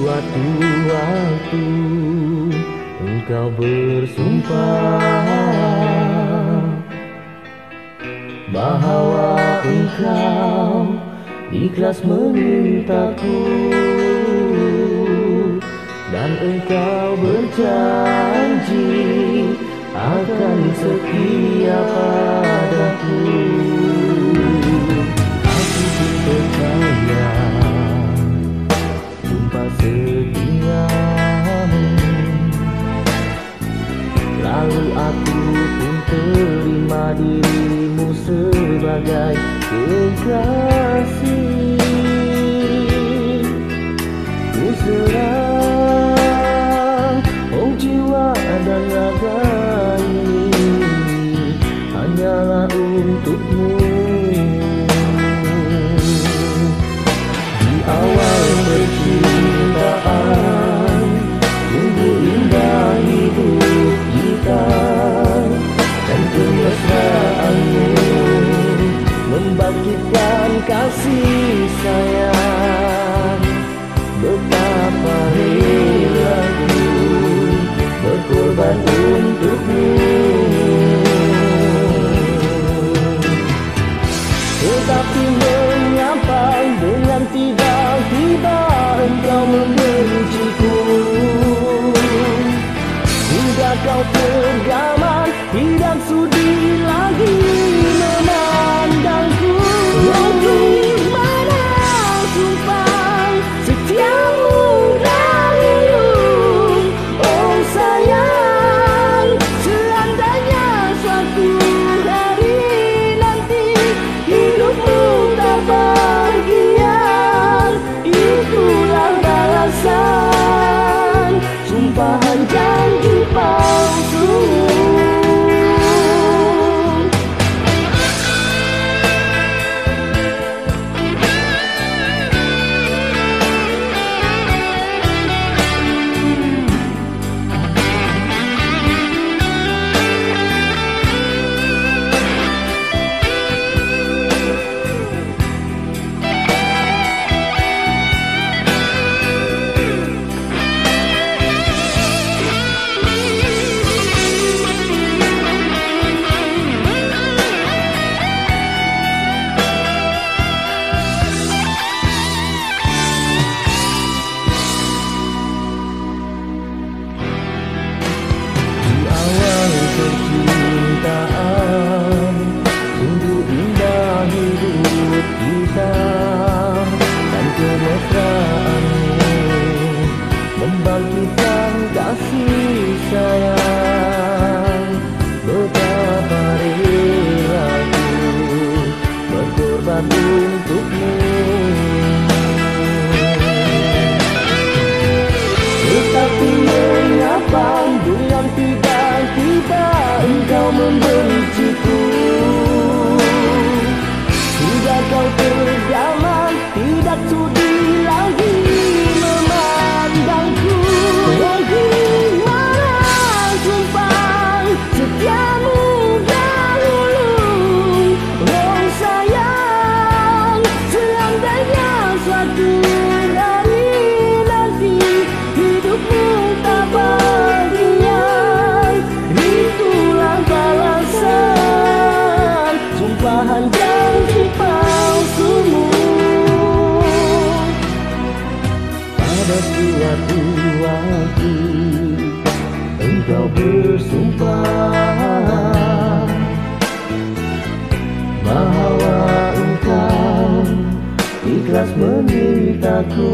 waktu-waktu engkau bersumpah bahwa engkau ikhlas memintaku dan engkau berjanji bagai kegeraman tetapi menyapa dengan tiba-tiba engkau membenciku Hingga kau tergaman tidak sudah through. untukmu Tetapi mengapa dengan tiba-tiba engkau membenciku Sudah kau terdaman tidak sudi lagi pada tuanku Engkau bersumpah. Bahwa engkau ikhlas memintaku